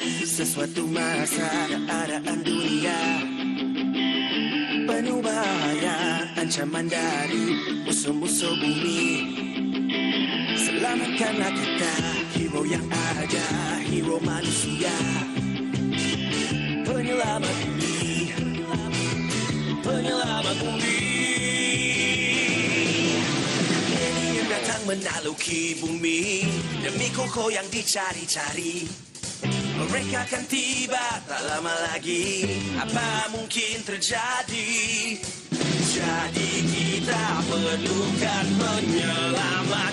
Sesuatu masa keadaan dunia. Penuh bahaya Ancaman dari musuh-musuh bumi. Selamatkanlah kita Hero yang ada Hero manusia. Penyelamat bumi. Penyelamat bumi. Alien datang menaluki bumi. Demi koko yang dicari-cari Mereka akan tiba tak lama lagi. Apa mungkin terjadi? Jadi kita perlukan penyelamat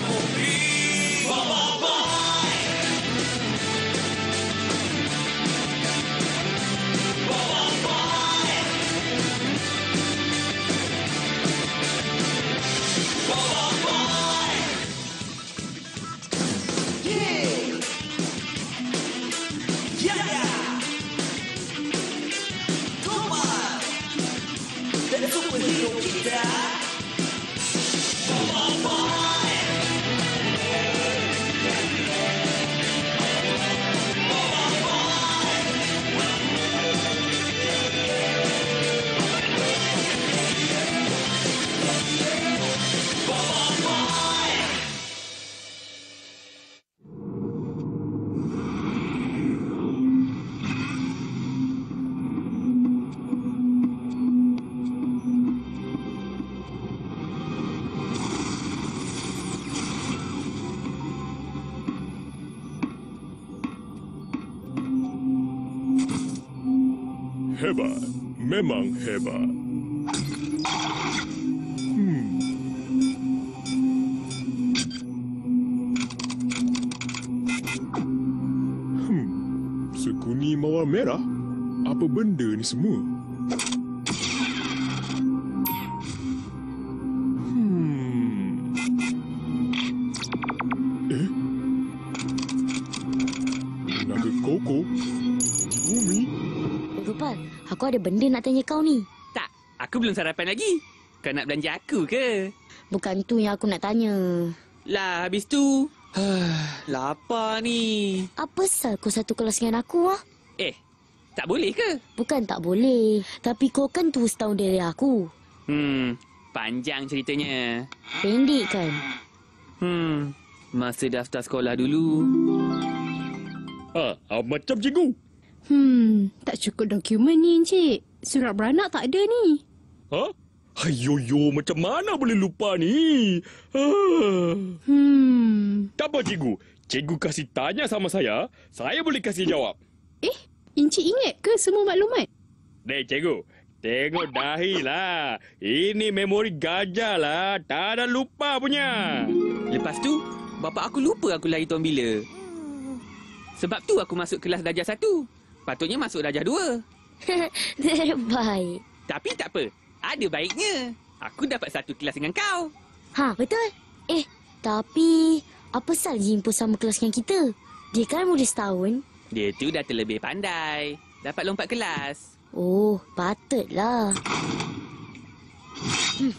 superhero kita Bobo Memang hebat. Hmm. Hmm. Sekuni mawar merah? Apa benda ni semua? Gopal, aku ada benda nak tanya kau ni. Tak, aku belum sarapan lagi. Kau nak belanja aku ke? Bukan tu yang aku nak tanya. Lah, habis tu... Lapar ni. Apa sal kau satu kelas dengan aku ah? Eh, tak boleh ke? Bukan tak boleh. Tapi kau kan tu setahun dari aku. Hmm, panjang ceritanya. Pendek kan? Hmm, masa daftar sekolah dulu. Ah, ah, macam cikgu. Hmm, tak cukup dokumen ni, Encik. Surat beranak tak ada ni. Ha? Ayoyo, macam mana boleh lupa ni? Ah. Hmm. Tak apa, cikgu. Cikgu kasih tanya sama saya, saya boleh kasih jawab. Eh, Encik ingat ke semua maklumat? Dek, cikgu. Tengok dahi lah. Ini memori gajah lah. Tak ada lupa punya. Lepas tu, bapak aku lupa aku lahir tahun bila. Sebab tu aku masuk kelas darjah satu. Patutnya masuk darjah dua. Terbaik. Tapi tak apa. Ada baiknya. Aku dapat satu kelas dengan kau. Ha, betul. Eh, tapi apa sal jimpo sama kelas dengan kita? Dia kan muda setahun. Dia tu dah terlebih pandai. Dapat lompat kelas. Oh, patutlah. Eh,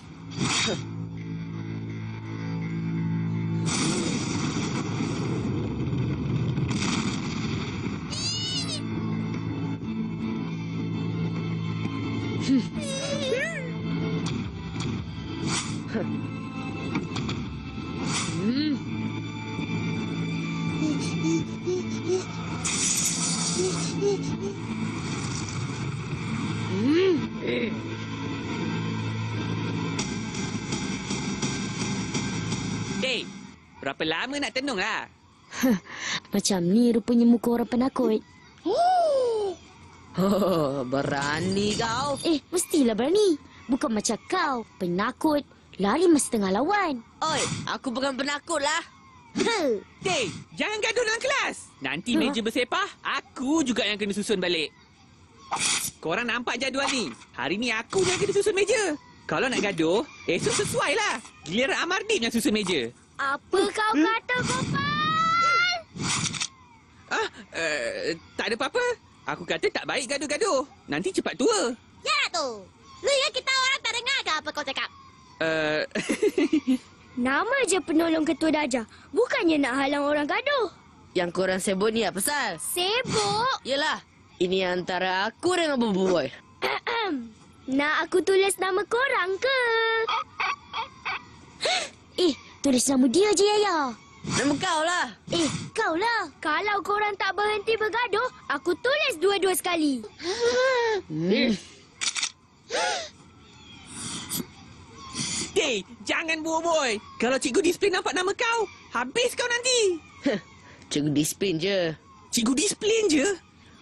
lah? Macam ni rupanya muka orang penakut. Oh, berani kau. Eh, mestilah berani. Bukan macam kau, penakut. Lari masa tengah lawan. Oi, aku bukan penakut lah. Ha. Hey, jangan gaduh dalam kelas. Nanti Ha? meja bersepah, aku juga yang kena susun balik. Korang nampak jadual ni? Hari ni aku yang kena susun meja. Kalau nak gaduh, esok sesuai lah. Giliran Amardin yang susun meja. Apa kau kata, Gopal? Ah, uh, tak ada apa-apa. Aku kata tak baik gaduh-gaduh. Nanti cepat tua. Ya tu. Lu yang kita orang tak dengar ke apa kau cakap? Uh, Nama je penolong ketua darjah. Bukannya nak halang orang gaduh. Yang korang sebut ni apa pasal? Sibuk. Yelah, ini antara aku dengan Bobo Boy. Nak aku tulis nama korang ke? eh, tulis nama dia je, Yaya. Nama kau lah. Eh, kau lah. Kalau korang tak berhenti bergaduh, aku tulis dua-dua sekali. Hmm. Hey, jangan boy. Kalau cikgu disiplin nampak nama kau, habis kau nanti. Cikgu disiplin je. Cikgu disiplin je?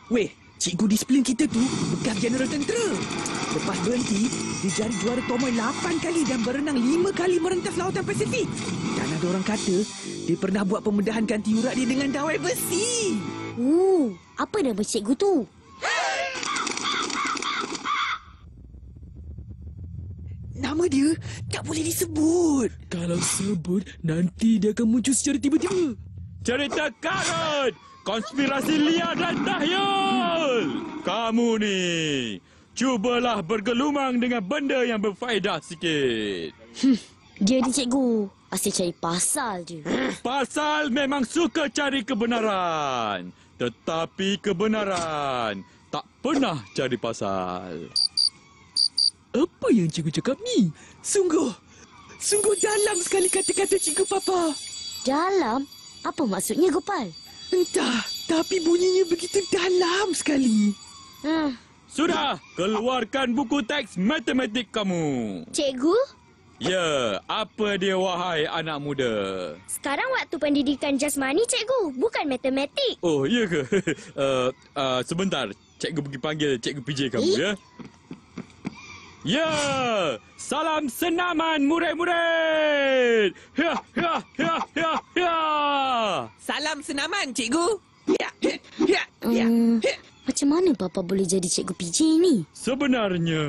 Weh, cikgu disiplin kita tu bekas general tentera. Lepas berhenti, dia jadi juara tomoy 8 kali dan berenang 5 kali merentas lautan Pasifik. Dan ada orang kata, dia pernah buat pembedahan ganti urat dia dengan dawai besi. Uh, apa nama cikgu tu? Nama dia tak boleh disebut. Kalau sebut, nanti dia akan muncul secara tiba-tiba. Cerita karut! Konspirasi liar dan tahyul! Kamu ni, cubalah bergelumang dengan benda yang berfaedah sikit. Dia ni cikgu. Asyik cari pasal je. Pasal memang suka cari kebenaran. Tetapi kebenaran tak pernah cari pasal. Apa yang cikgu cakap ni? Sungguh, sungguh dalam sekali kata-kata cikgu Papa. Dalam? Apa maksudnya, Gopal? Entah, tapi bunyinya begitu dalam sekali. Hmm, Sudah, keluarkan buku teks matematik kamu. cikgu, Ya, apa dia wahai anak muda? sekarang waktu pendidikan jasmani, cikgu. Bukan matematik. Oh, iya ke? uh, uh, sebentar, cikgu pergi panggil cikgu PJ kamu ya. Ya, salam senaman murid-murid. Ya, ya, ya, ya, ya. Salam senaman, cikgu. Ya, ya, ya, ya. Hmm, macam mana Papa boleh jadi cikgu PJ ni? Sebenarnya,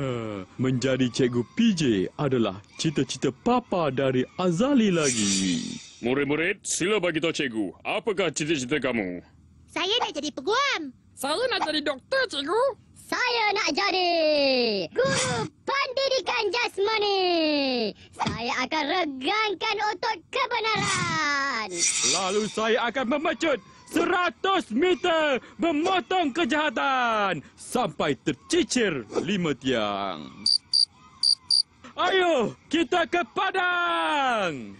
menjadi cikgu PJ adalah cita-cita papa dari azali lagi. Murid-murid, sila bagi tahu cikgu. Apakah cita-cita kamu? Saya nak jadi peguam. Saya nak jadi doktor, cikgu. Saya nak jadi guru pendidikan jasmani. Saya akan regangkan otot kebenaran. Lalu saya akan memecut 100 meter memotong kejahatan sampai tercicir lima tiang. Ayo, kita ke Padang!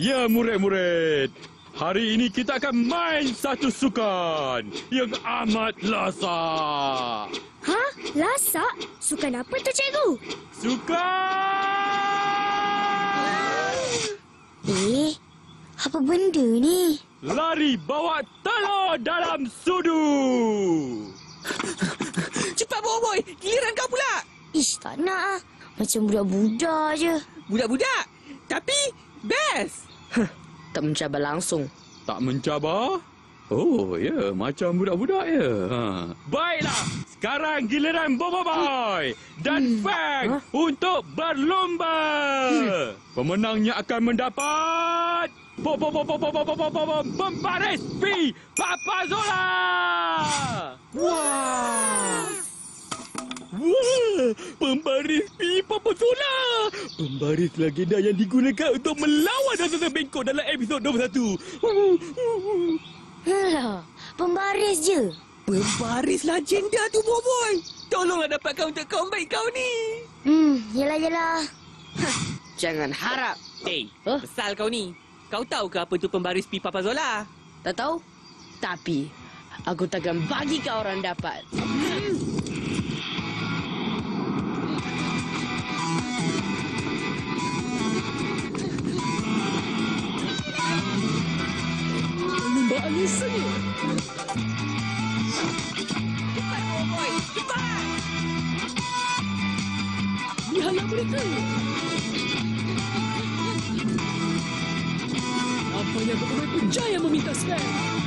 Ya, murid-murid. Hari ini kita akan main satu sukan yang amat lasak. Ha? Lasak? Sukan apa tu, cikgu? Sukan! Eh, apa benda ni? Lari bawa telur dalam sudu. Cepat boy, giliran kau pula. Ish, tak nak ah. Macam budak-budak je. Budak-budak, tapi best. Tak mencabar langsung. Tak mencabar? Oh, ya. Macam budak-budak ya. Ha. Baiklah. Sekarang giliran Bobo Boy dan Fang untuk berlumba. Pemenangnya akan mendapat... Bo bo bo bo bo bo bo bo bo bo Pembaris P Papa Zola. Wah. Wah, pembaris P Papa Zola. Pembaris legenda yang digunakan untuk melawan Dr. Bengkok dalam episod 21. Alah, pembaris je. Pembaris legenda tu boy. Tolonglah dapatkan untuk comeback kau ni. Hmm, yelah, yelah. Jangan harap. Eh, Huh? besar kau ni. Kau tahu ke apa tu pembaris Pi Papa Zola? Tak tahu? Tapi, aku takkan bagi kau orang dapat. Ini sengit.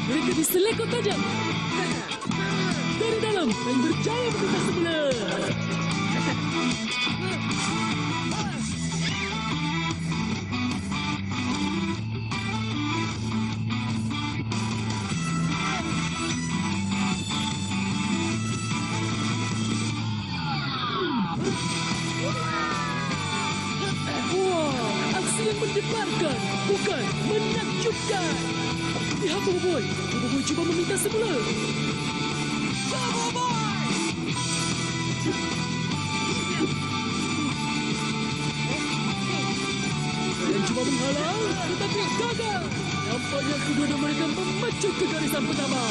Mereka diselekut tajam. Dari dalam, yang berjaya berkata sebelah. Nampaknya kedua-dua mereka memacu ke garisan pertama.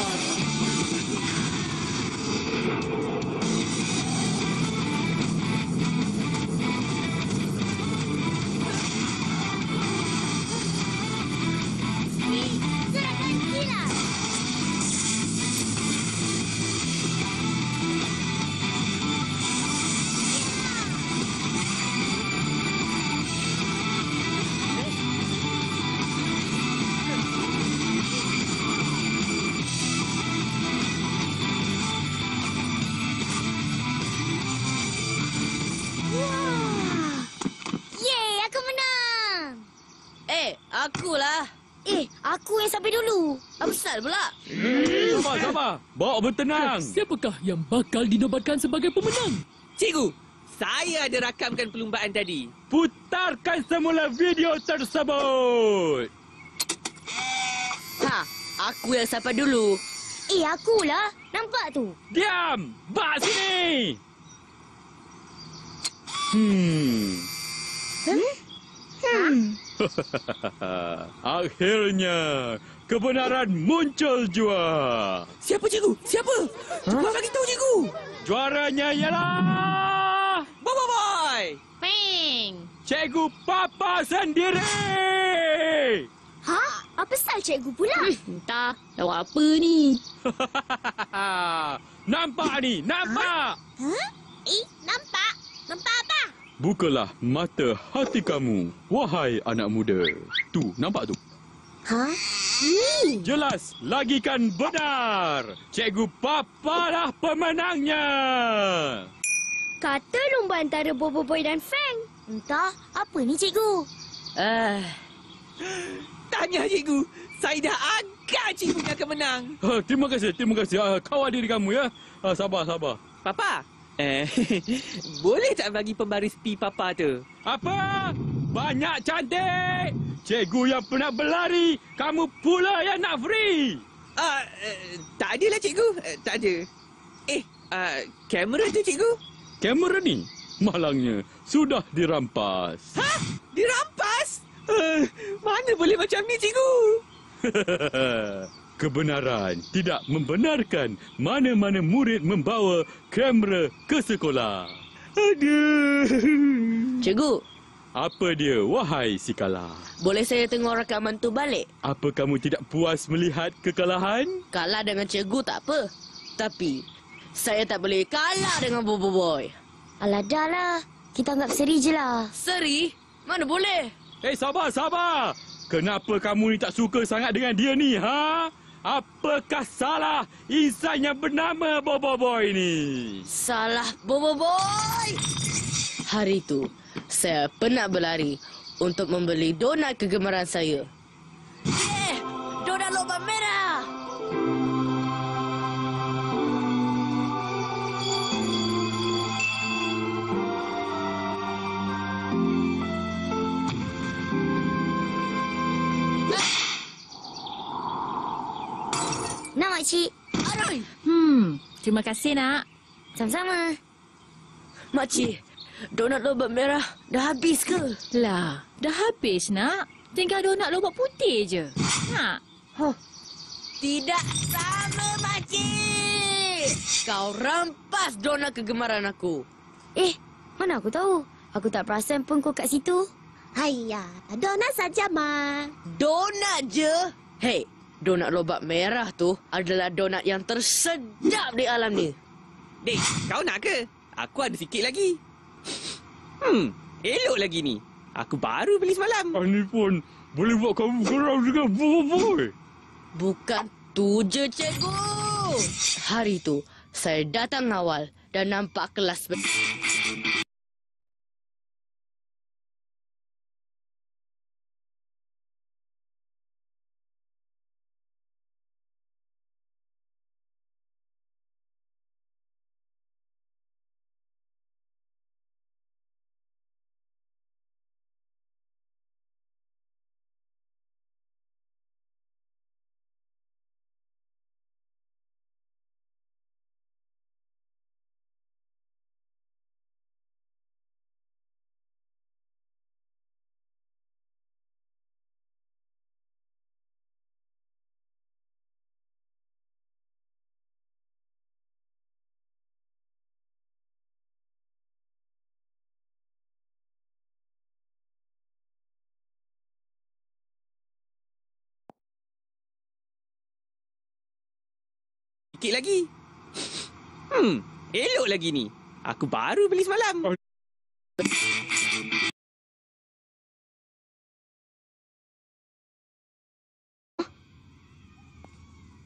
Bawa bertenang. Siapakah yang bakal dinobatkan sebagai pemenang? Cikgu, saya ada rakamkan perlumbaan tadi. Putarkan semula video tersebut. Ha, aku yang sampai dulu. Eh, akulah. Nampak tu? Diam! Bak sini! Hmm. Akhirnya, kebenaran muncul jua. Siapa cikgu? Siapa? Cuba bagi tahu cikgu. Juaranya ialah... Bobo Boy. Peng. Cikgu Papa sendiri! Ha? Apa sal cikgu pula? Entah, lawak apa ni? nampak ni, nampak! Ha? Eh, nampak? Nampak apa? Bukalah mata hati kamu, wahai anak muda. Tu, nampak tu? Ha? Ni. Jelas, lagi kan benar. Cikgu Papa lah pemenangnya. Kata lumba antara Bobo Boy dan Fang. Entah, apa ni cikgu? Ah, Tanya cikgu. Saya dah agak cikgu yang akan menang. Ha, terima kasih, terima kasih. Ha, kawal diri kamu ya. Ha, sabar, sabar. Papa. Eh, boleh tak bagi pembaris pi papa tu? Apa? Banyak cantik. Cikgu yang pernah berlari, kamu pula yang nak free. Ah, uh, tak adalah cikgu. Uh, tak ada. Eh, uh, kamera tu cikgu? Kamera ni, malangnya, sudah dirampas. Hah? Dirampas? Uh, mana boleh macam ni cikgu? Kebenaran tidak membenarkan mana-mana murid membawa kamera ke sekolah. Aduh. cikgu, Apa dia, wahai si kalah? boleh saya tengok rakaman tu balik? Apa kamu tidak puas melihat kekalahan? Kalah dengan cikgu tak apa. Tapi, saya tak boleh kalah dengan Bobo Boy. Alah dah lah. Kita anggap seri je lah. Seri? Mana boleh? Eh, sabar, sabar. Kenapa kamu ni tak suka sangat dengan dia ni, ha? Apakah salah insan yang bernama Bobo Boy ni? Salah Bobo Boy. Hari itu, saya pernah berlari untuk membeli donat kegemaran saya. Yeah! Donat lubang merah! Nak makcik? Arai! Hmm, terima kasih nak. Sama-sama. Makcik, donat lubang merah dah habis ke? Lah, dah habis nak. Tinggal donat lobak putih je. Nak? Huh. Tidak sama, makcik! Kau rampas donat kegemaran aku. Eh, mana aku tahu? Aku tak perasan pun kau kat situ. Hayya, donat saja, Ma. Donat je? Hei, donat lobak merah tu adalah donat yang tersedap di alam ni. Dek, kau nak ke? Aku ada sikit lagi. Hmm, elok lagi ni. Aku baru beli semalam. Ah, ni pun boleh buat kamu gerau dengan Boy. Bukan tu je, cikgu. Hari tu, saya datang awal dan nampak kelas ber- sikit lagi. Hmm, elok lagi ni. Aku baru beli semalam.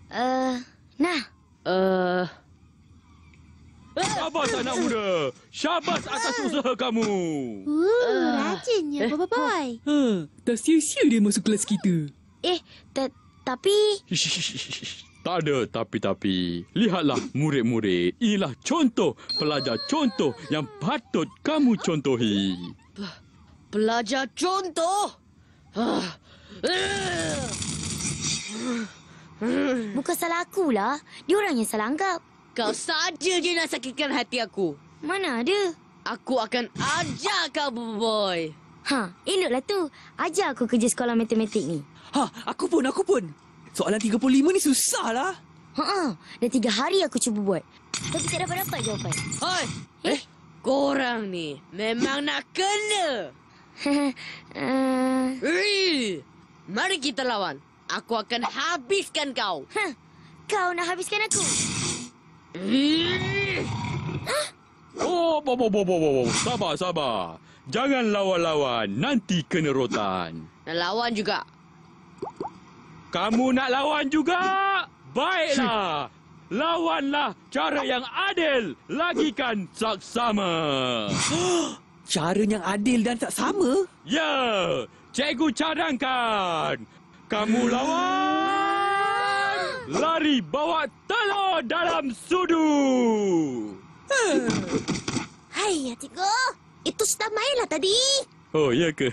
Uh, nah, Uh, Syabas anak muda. Syabas atas usaha kamu. Uh, rajinnya, Bobo Boy. Ha, dah sia-sia dia masuk kelas kita. eh, ta- tapi... Tak ada tapi-tapi. Lihatlah murid-murid. Inilah contoh pelajar contoh yang patut kamu contohi. pelajar contoh. Ah. Bukan salah aku lah. Dia orang yang salah anggap. Kau saja je nak sakitkan hati aku. Mana ada? Aku akan ajar kau, Bobo Boy. Ha, eloklah tu. Ajar aku kerja sekolah matematik ni. Ha, aku pun, aku pun. Soalan 35 ni susah lah. Ha, dah tiga hari aku cuba buat. Tapi tak dapat-dapat jawapan. Hoi. Eh? Korang ni memang nak kena. uh, Ui. Mari kita lawan. Aku akan habiskan kau. ha, kau nak habiskan aku? Ui. Oh, bo, bo, bo, bo, bo. bo. Sabar, sabar. Jangan lawan-lawan. Nanti kena rotan. Nak lawan juga. Kamu nak lawan juga? Baiklah. Lawanlah cara yang adil. Lagikan saksama. Cara yang adil dan tak sama. Ya, cikgu cadangkan. Kamu lawan. Lari bawa telur dalam sudu. Hai, cikgu. Itu sudah mainlah tadi. Oh, ya ke?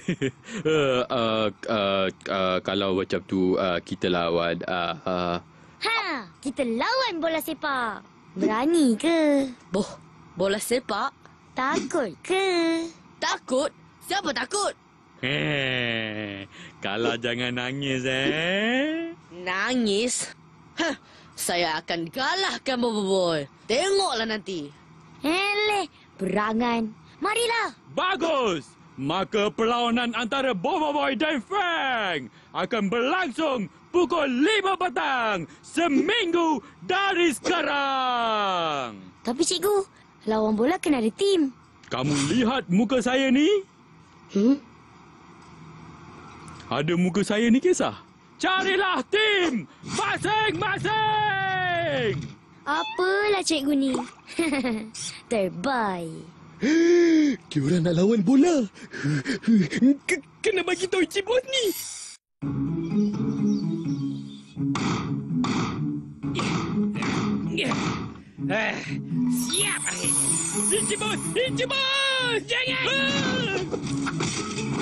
uh, uh, uh, uh, kalau macam tu, uh, kita lawan. Uh, uh, Ha, kita lawan bola sepak. Berani ke? Boh, bola sepak? Takut ke? Takut? Siapa takut? Heh, kalau jangan nangis eh. Nangis? Hah, saya akan kalahkan Bobo Boy. Tengoklah nanti. Eleh, berangan. Marilah. Bagus. Maka perlawanan antara Bobo Boy dan Fang akan berlangsung pukul 5 petang seminggu dari sekarang. Tapi cikgu, lawan bola kena ada tim. Kamu lihat muka saya ni? Hmm? Ada muka saya ni kisah? Carilah tim masing-masing! Apalah cikgu ni? Terbaik. Diorang nak lawan bola. Kena bagi tahu Encik Bos ni. Siap. Encik Bos! Encik Bos! Jangan!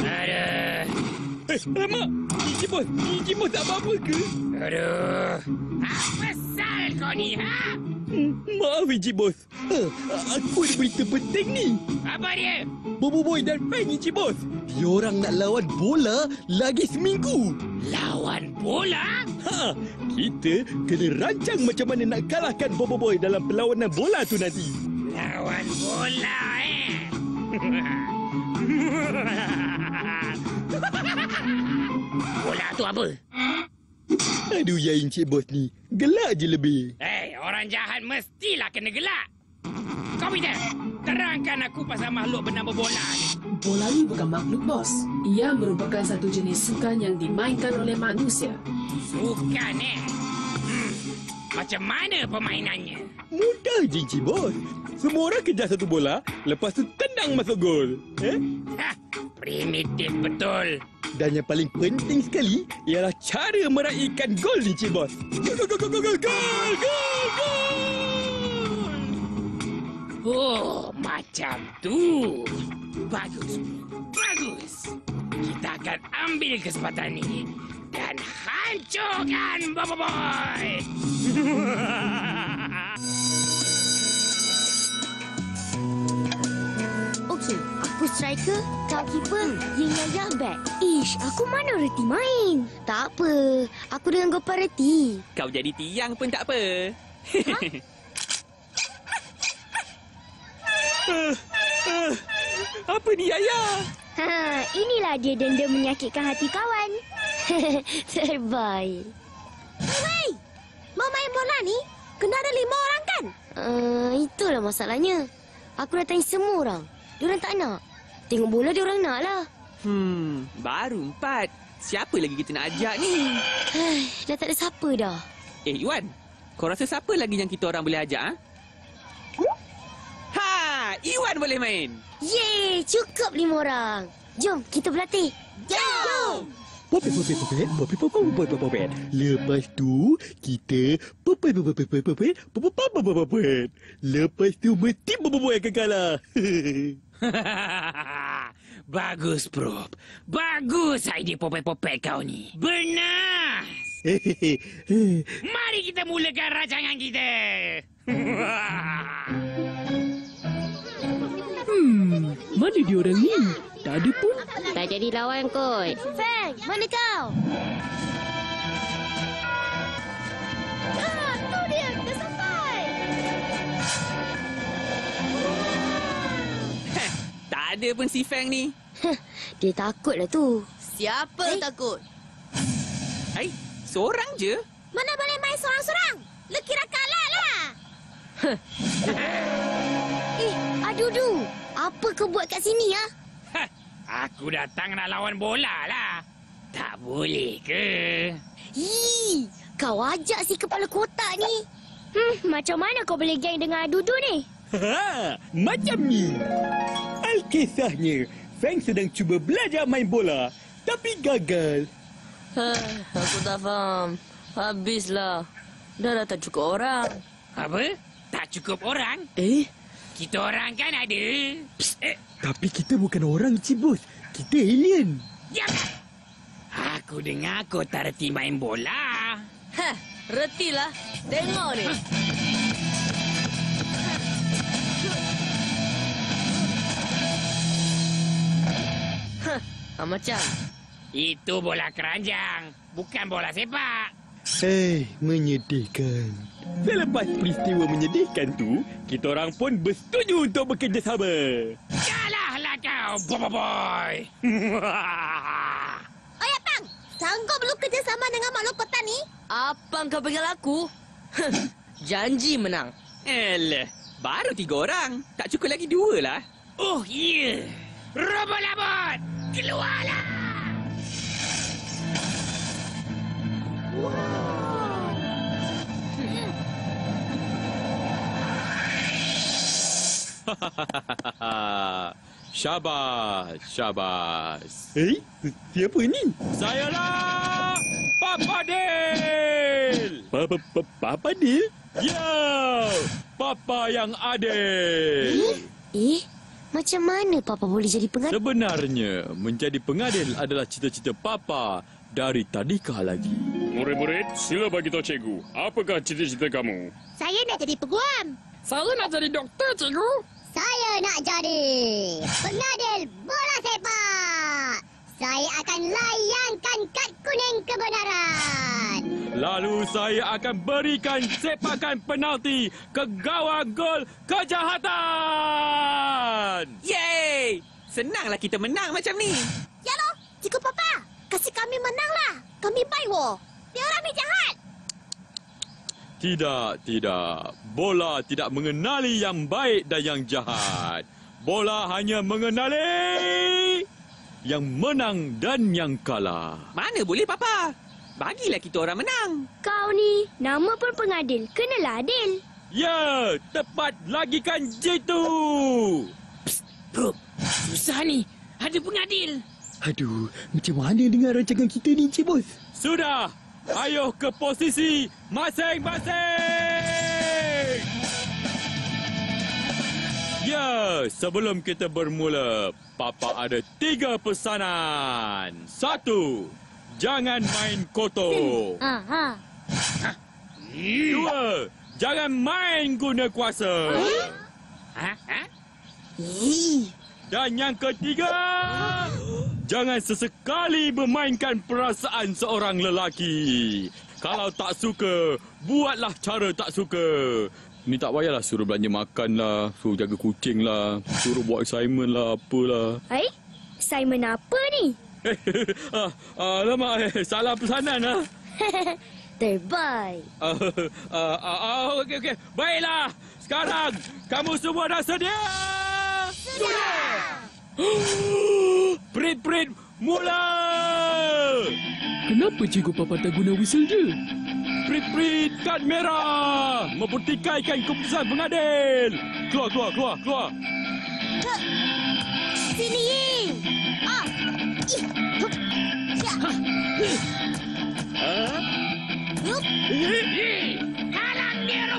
Aduh. Eh, alamak. Encik Bos, Encik Bos tak apa-apa ke? Aduh. Apa sal kau ni, ha? Hmm, Maaf Encik Bos. Ha, aku ada berita penting ni. Apa dia? Bobo Boy dan Feng Encik Bos. Diorang nak lawan bola lagi seminggu. Lawan bola? Ha, kita kena rancang macam mana nak kalahkan Bobo Boy dalam perlawanan bola tu nanti. Lawan bola, eh? bola tu apa? Aduh ya Encik Bos ni. Gelak je lebih. Hei, orang jahat mestilah kena gelak. Kau Peter, terangkan aku pasal makhluk bernama bola ni. Bola ni bukan makhluk bos. Ia merupakan satu jenis sukan yang dimainkan oleh manusia. Sukan, eh? Hmm. Macam mana permainannya? Mudah je Encik Bos. Semua orang kejar satu bola, lepas tu tendang masuk gol. Eh? Ha, primitif betul. Dan yang paling penting sekali ialah cara meraihkan gol ni Encik Bos. Gol, gol, gol, gol, gol, gol, gol, gol. Oh, macam tu. Bagus. Bagus. Kita akan ambil kesempatan ini dan hancurkan Bobo Boy. aku striker, kau keeper, Yin yang yang back. Ish, aku mana reti main? Tak apa, aku dengan Gopal reti. Kau jadi tiang pun tak apa. Apa ni Ayah? Ha, inilah dia denda menyakitkan hati kawan. Terbaik. Hei, mau main bola ni? Kena ada itulah masalahnya. Aku dah tanya semua orang. Diorang tak nak. Tengok bola diorang nak lah. Hmm, baru empat. Siapa lagi kita nak ajak ni? dah tak ada siapa dah. Eh, Iwan. Kau rasa siapa lagi yang kita orang boleh ajak, ha? Ha! Iwan boleh main. Yeay, cukup lima orang. Jom, kita berlatih. Jom! Popet, popet, popet, popet, popet, popet, popet, popet. Lepas tu, kita popet, popet, popet, popet, popet, popet, popet, popet. Lepas tu, mesti popet akan kalah. Bagus, Prof. Bagus idea popet-popet kau ni. Benar! Mari kita mulakan rancangan kita. Hmm, mana dia orang ni? Tak ada pun. Tak jadi lawan kot. Feng, mana kau? Ah, Tak ada pun si Feng ni. Dia takut lah tu. Siapa eh? takut? Hai, seorang je. Mana boleh main seorang-seorang? Lekira kalah lah. eh, Adudu. Apa kau buat kat sini, ya? Ha, aku datang nak lawan bola lah. Tak boleh ke? Hi, kau ajak si kepala kotak ni. Hmm, macam mana kau boleh geng dengan Adudu ni? Ha, macam ni. Alkisahnya, Feng sedang cuba belajar main bola. Tapi gagal. Ha, aku tak faham. Habislah. Dah dah tak cukup orang. Apa? Tak cukup orang? Eh? Kita orang kan ada. Psst, eh, Tapi kita bukan orang, Cik Bos. Kita alien. diam. Aku dengar kau tak reti main bola. Hah, retilah. Tengok ni. Hah, ah, macam. Itu bola keranjang, bukan bola sepak. Eh, menyedihkan. Selepas peristiwa menyedihkan tu, kita orang pun bersetuju untuk bekerjasama. Kalahlah kau, boy boy. Oh ya, Pang. Sanggup lu kerjasama dengan makhluk kotak ni? Apa kau panggil aku? Janji menang. Elah, baru tiga orang. Tak cukup lagi dua lah. Oh, ya. Yeah. Robot labot, keluarlah. syabas, syabas. Eh, siapa ni? Sayalah Papa Dil. Papa, papa, papa Dil? Ya, Papa yang adil. Eh, macam mana Papa boleh jadi pengadil? Sebenarnya, menjadi pengadil adalah cita-cita Papa dari tadikah lagi. Murid-murid, sila bagi tahu cikgu. Apakah cita-cita kamu? Saya nak jadi peguam. Saya nak jadi doktor, cikgu. Saya nak jadi pengadil bola sepak. Saya akan layangkan kad kuning kebenaran. Lalu saya akan berikan sepakan penalti ke gawang gol kejahatan. Yeay! Senanglah kita menang macam ni. Ya loh, Cikgu Papa. Kasih kami menanglah. Kami baik wo. Dia orang ni jahat. Tidak, tidak. Bola tidak mengenali yang baik dan yang jahat. Bola hanya mengenali yang menang dan yang kalah. Mana boleh, Papa? Bagilah kita orang menang. Kau ni, nama pun pengadil. Kenalah adil. Ya, tepat lagi kan jitu. Bro, susah ni. Ada pengadil. Aduh, macam mana dengan rancangan kita ni, Cik Bos? Sudah, ayo ke posisi masing-masing. Ya, sebelum kita bermula, Papa ada tiga pesanan. Satu, jangan main kotor. Dua, jangan main guna kuasa. Dan yang ketiga, jangan sesekali memainkan perasaan seorang lelaki. Kalau tak suka, buatlah cara tak suka. Ni tak payahlah suruh belanja makan lah, suruh jaga kucing lah, suruh buat assignment lah, apalah. Hai, Simon apa ni? ah, alamak, eh, salah pesanan lah. Terbaik. Uh, uh, uh, uh, okey, okey. Baiklah. Sekarang, kamu semua dah sedia? Sudah! Prit-prit, mula! Kenapa Cikgu Papa tak guna whistle je? Prit-prit, kad merah! Mempertikaikan keputusan pengadil! Keluar, keluar, keluar, keluar! Sini, Ying! Ah! Yup! Halang dia,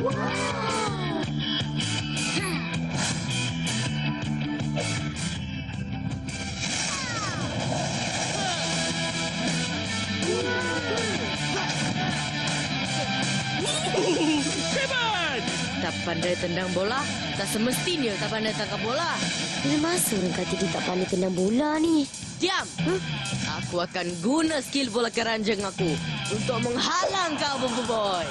Boy! Hebat! Tak pandai tendang bola, tak semestinya tak pandai tangkap bola. Bila masa orang kata dia tak pandai tendang bola ni? Diam! Aku akan guna skill bola keranjang aku untuk menghalang kau, Bobo Boy.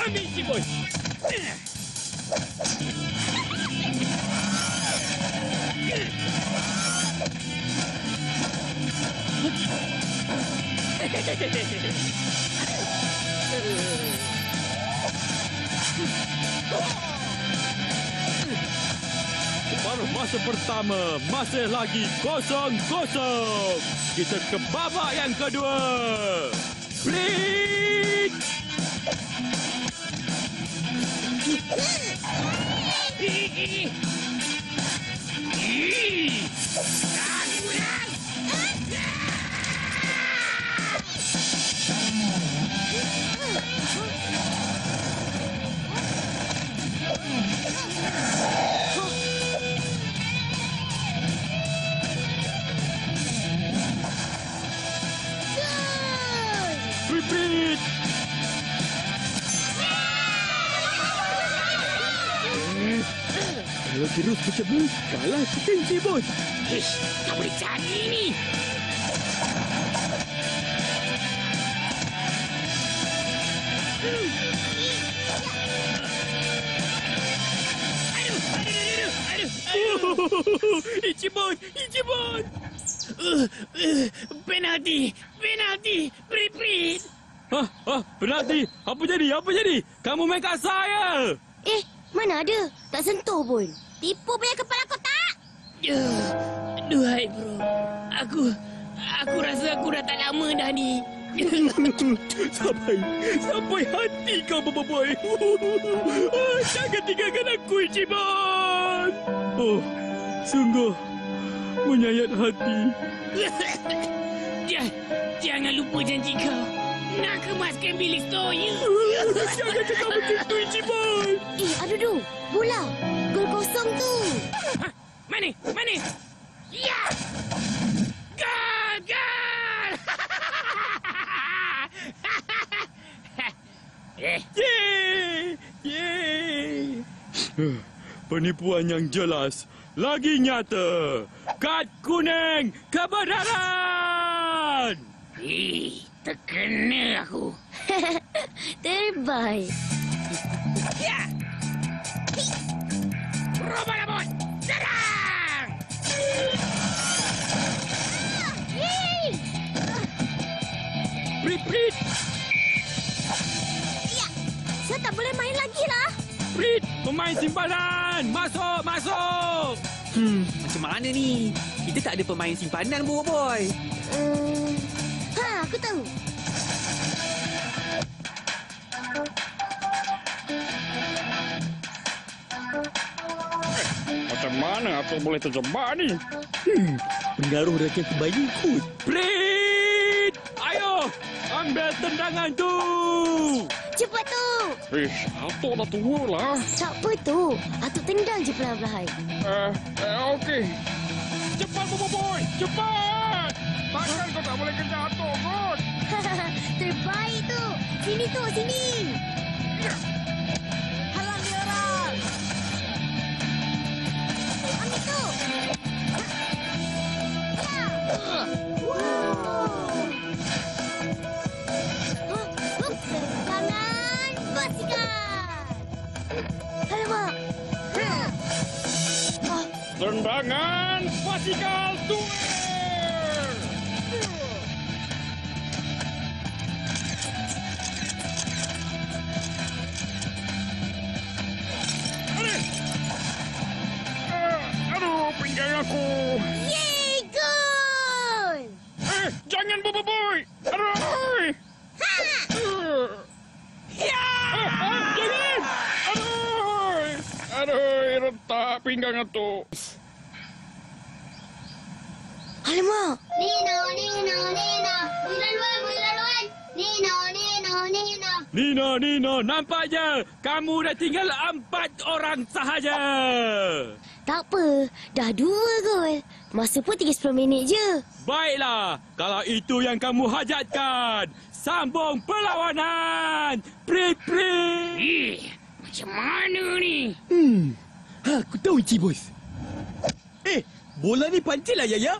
Ambil si boy! Baru masa pertama, masih lagi kosong-kosong. Kita ke babak yang kedua. Blik! Ih, Kalau terus macam ni, kalah kita Encik Bos. Ish, tak boleh jadi ni. Ichiban! Ichiban! Uh, uh, penalti, penalti, prit-prit. Hah? Hah? Penalti! Apa jadi? Apa jadi? Kamu main kat saya! Eh, mana ada? Tak sentuh pun. Tipu punya kepala kotak. Uh, duhai bro, aku, aku rasa aku dah tak lama dah ni. Sampai, sampai hati kau, Boy. Ah, Jangan tinggalkan aku, Ichiban! Oh, sungguh menyayat hati. Jangan, jangan lupa janji kau. Nak kemaskan bilik stoya. Jangan cakap begitu, Ichiban! Eh, aduh du. Bola. Gol kosong tu. Ha, mana? Mana? Ya! Gol! Gol! eh, Yeay! Yeay! Penipuan yang jelas lagi nyata. Kad kuning kebenaran! eh, terkena aku. Terbaik. Ya! Roba labon! Serang! Yeay! Prit, prit, Ya. Saya tak boleh main lagi lah. Prit! Pemain simpanan! Masuk, masuk! Hmm, macam mana ni? Kita tak ada pemain simpanan, Bobo Boy. Hmm. Ha, aku tahu. Macam mana aku boleh terjebak ni? Hmm, pengaruh rakyat kembali ikut. Prit! Ambil tendangan tu! Cepat tu. Eh, Atok dah tua lah. Tak apa tu. Atuk tendang je perlahan-lahan. Eh, eh okey. Cepat, Bobo Boy! Cepat! Takkan kau tak boleh kejar Atok kot? Terbaik tu. Sini tu, sini. Halang dia orang! Ambil tu. Ya. Wow. Ha. Tendangan Fasikal Duel! Aduh, pinggang aku. Yeay, gol! Eh, jangan Bobo Boy. Aduh. Ha! Ya! jangan. Aduh. Aduh, retak pinggang itu. Alamak! Nino, Nino, Nino! Boleh laluan, boleh laluan! Nino, Nino, Nino! Nino, Nino, nampaknya kamu dah tinggal empat orang sahaja. Tak apa, dah dua gol. Masa pun 30 minit je. Baiklah, kalau itu yang kamu hajatkan, sambung perlawanan. Prit, prit. Ih, macam mana ni? Hmm. Ha, aku tahu Encik Bos. Eh, bola ni pancit lah, Yaya.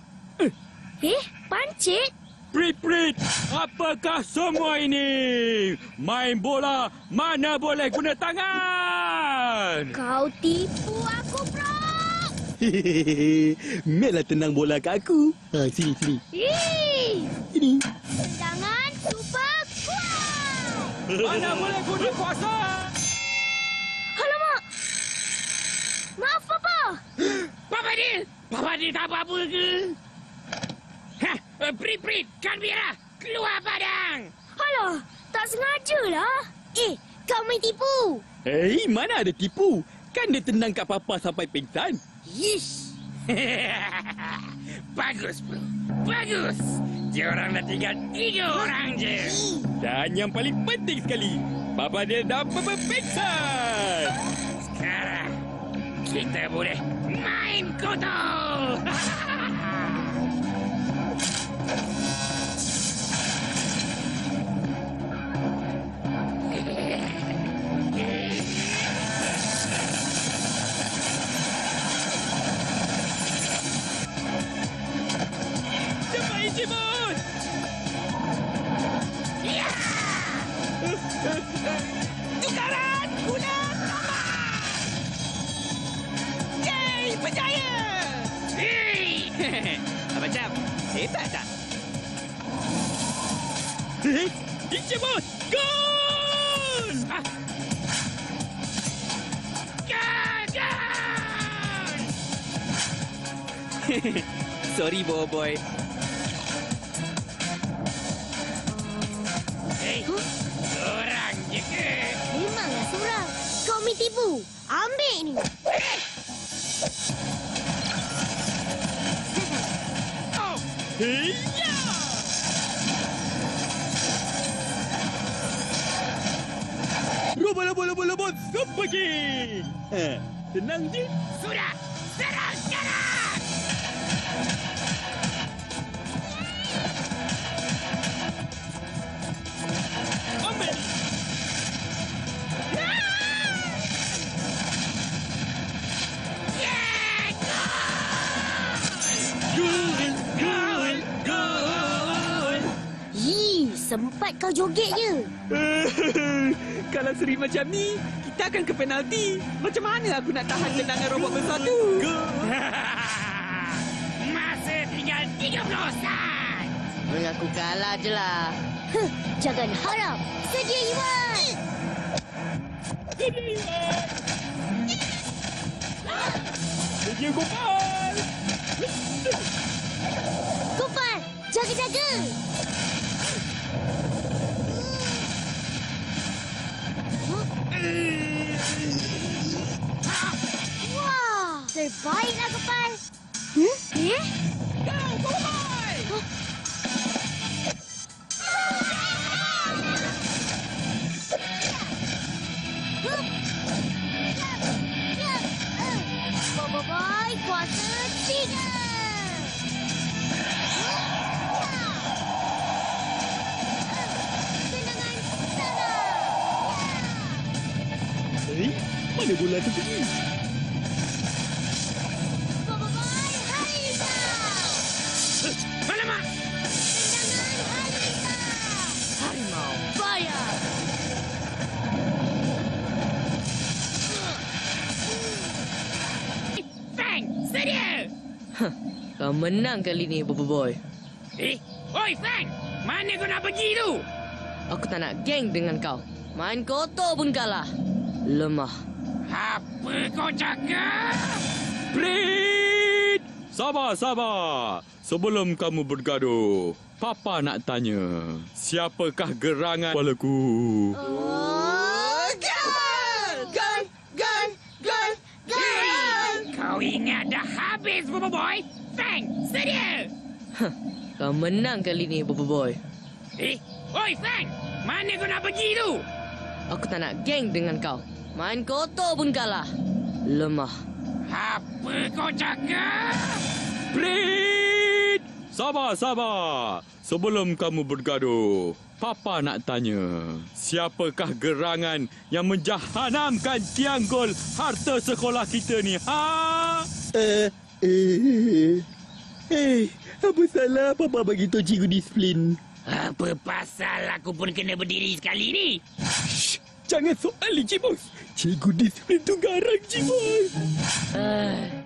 Eh, pancit? Prit, prit. Apakah semua ini? Main bola mana boleh guna tangan? Kau tipu aku, bro! Hehehe. Biarlah tenang bola kat aku. Ha, sini, sini. Ih! Sini. Tendangan super kuat! Mana boleh guna kuasa? Alamak! Maaf, Papa! Dil! Papa Dil tak apa-apa ke? Hah, eh, Prit, Prit, kan biarlah. Keluar padang. Alah, tak sengaja lah. Eh, kau main tipu. Eh, mana ada tipu? Kan dia tenang kat papa sampai pingsan. Yish. Bagus, bro. Bagus. Diorang dah tinggal tiga orang je. Dan yang paling penting sekali, Papa dia dah pingsan. Sekarang, kita boleh main kotor. Bos! Gol! Gagal! Sorry, Bobo Boy. Hei, orang je ke? Memanglah seorang. Kau main tipu. Ambil ni. Oh, Hiya! Bola, bola, bola, bola. Super King! Ha, tenang je. sudah! Sempat kau joget je. Kalau seri macam ni, kita akan ke penalti. Macam mana aku nak tahan tendangan robot besar tu? Masa tinggal 30 saat. Mengaku kalah je lah. Huh, jangan harap. Sedia Iwan. Sedia Gopal! Gopal, jaga-jaga. Wah, terbaiklah Gopal. Hmm? Kau menang kali ni, Bobo Boy. Eh, oi Frank! Mana kau nak pergi tu? Aku tak nak geng dengan kau. Main kotor pun kalah. Lemah. Apa kau cakap? Prit! Sabar, sabar. Sebelum kamu bergaduh, Papa nak tanya, siapakah gerangan kepalaku? Oh, gun! Gun! Gun! Gun! Gun! Kau ingat dah habis, Bobo Boy? Frank, sedia! Kau menang kali ni, Bobo Boy. Eh, oi Frank! Mana kau nak pergi tu? Aku tak nak geng dengan kau. Main kotor pun kalah. Lemah. Apa kau cakap? Prit! Sabar, sabar. Sebelum kamu bergaduh, Papa nak tanya, siapakah gerangan yang menjahanamkan tiang gol harta sekolah kita ni? Ha? Eh, eh, eh, apa salah Papa bagi tahu cikgu disiplin? Apa pasal aku pun kena berdiri sekali ni? Jangan soal Cik Bos. Cikgu disiplin tu garang, Cik Bos. Ah,